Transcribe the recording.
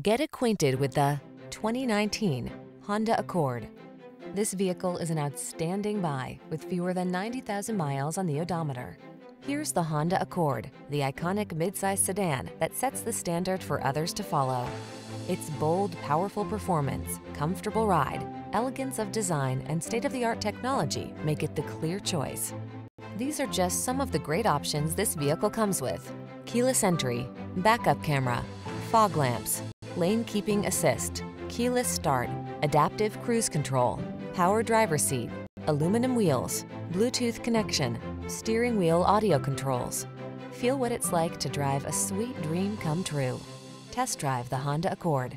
Get acquainted with the 2019 Honda Accord. This vehicle is an outstanding buy with fewer than 90,000 miles on the odometer. Here's the Honda Accord, the iconic midsize sedan that sets the standard for others to follow. Its bold, powerful performance, comfortable ride, elegance of design, and state-of-the-art technology make it the clear choice. These are just some of the great options this vehicle comes with. Keyless entry, backup camera, fog lamps, lane keeping assist, keyless start, adaptive cruise control, power driver seat, aluminum wheels, Bluetooth connection, steering wheel audio controls. Feel what it's like to drive a sweet dream come true. Test drive the Honda Accord.